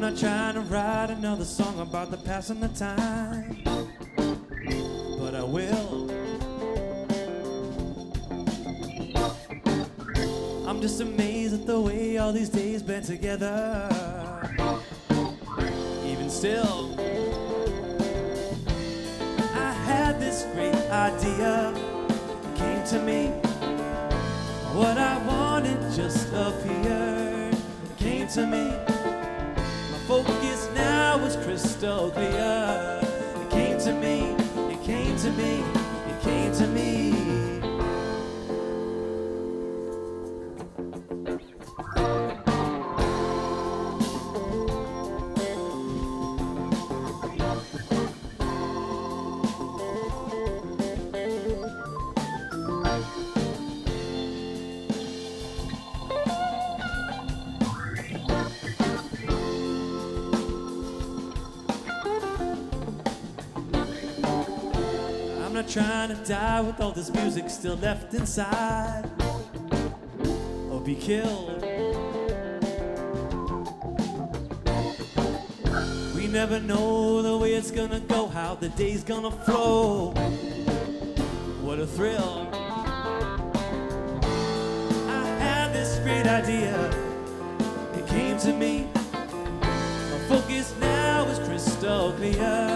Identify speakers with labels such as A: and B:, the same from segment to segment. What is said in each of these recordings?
A: not trying to write another song about the passing of time, but I will. I'm just amazed at the way all these days blend together. Even still, I had this great idea. It came to me. What I wanted just appeared. It came to me. Focus now is crystal clear. It came to me. It came to me. Trying to die with all this music still left inside or be killed. We never know the way it's gonna go, how the day's gonna flow. What a thrill! I had this great idea, it came to me. My focus now is crystal clear.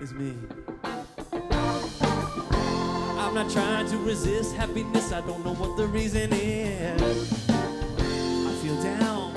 A: is me. I'm not trying to resist happiness, I don't know what the reason is. I feel down.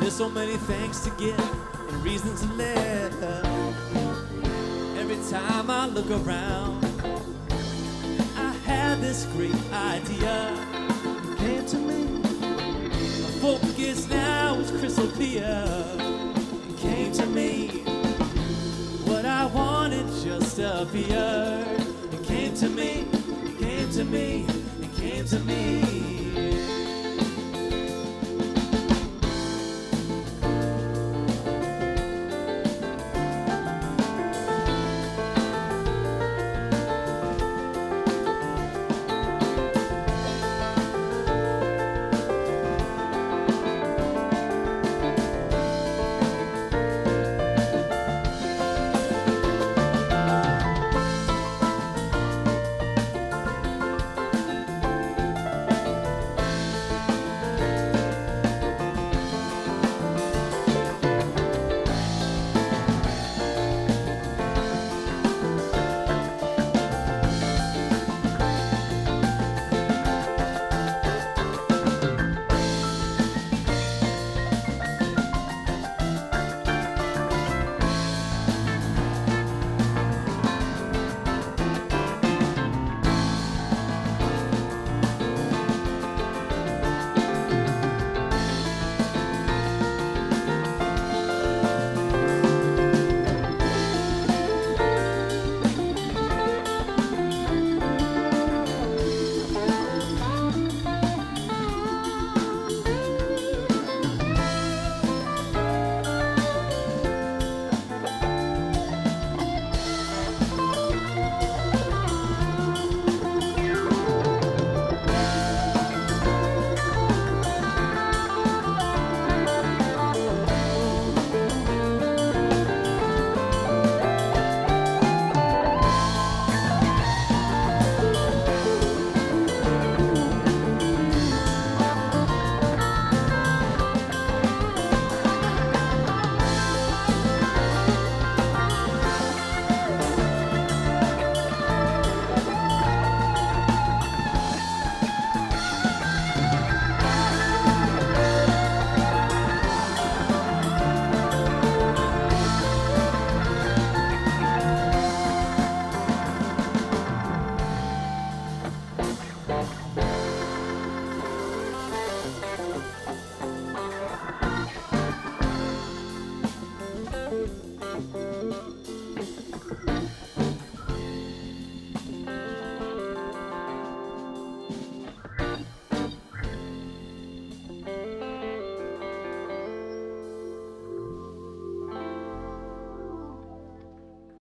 A: There's so many things to give and reasons to live. Every time I look around, I had this great idea. It came to me. Focus now is crystal clear. It came to me. What I wanted just appeared. It came to me. It came to me. It came to me.